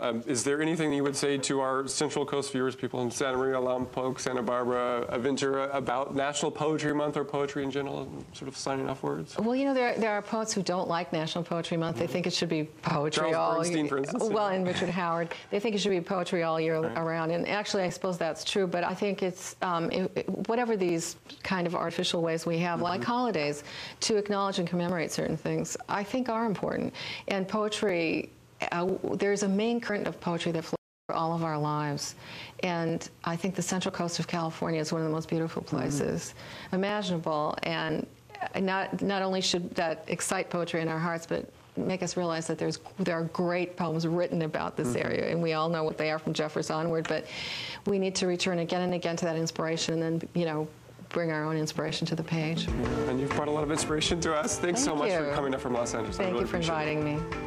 Um, is there anything you would say to our Central Coast viewers, people in Santa Maria, Lompoc, Santa Barbara, Aventura, about National Poetry Month or poetry in general? Sort of signing off words. Well, you know, there, there are poets who don't like National Poetry Month. They think it should be poetry Charles all Bernstein, for instance, Well, yeah. and Richard Howard. They think it should be poetry all year Right. around. And actually, I suppose that's true. But I think it's um, it, it- whatever these kind of artificial ways we have, like Mm-hmm. holidays, to acknowledge and commemorate certain things, I think are important. And poetry, uh, there's a main current of poetry that flows through all of our lives. And I think the Central Coast of California is one of the most beautiful Mm-hmm. places imaginable. And not not only should that excite poetry in our hearts, but make us realize that there's there are great poems written about this area, and we all know what they are from Jeffers onward. But we need to return again and again to that inspiration, and then you know bring our own inspiration to the page. And you've brought a lot of inspiration to us. Thanks so Thank much for coming up from Los Angeles. Thank really you for appreciate it. inviting me.